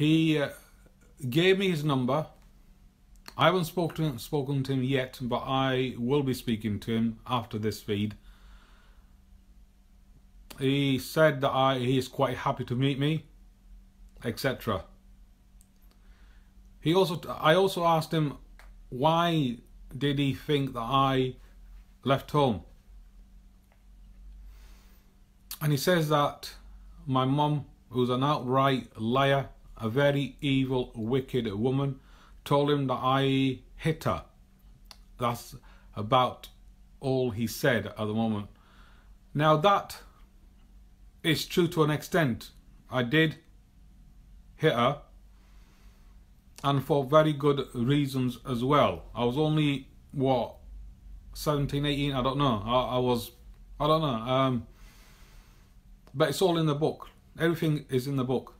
He uh, gave me his number. I haven't spoken to him, spoken to him yet, but I will be speaking to him after this feed. He said that I, he is quite happy to meet me, etc. He also, I also asked him why did he think that I left home, and he says that my mum, who's an outright liar, a very evil, wicked woman, told him that I hit her. That's about all he said at the moment. Now that is true to an extent. I did hit her and for very good reasons as well. I was only, what, 17, 18, I don't know. I, I was, I don't know. Um, but it's all in the book. Everything is in the book.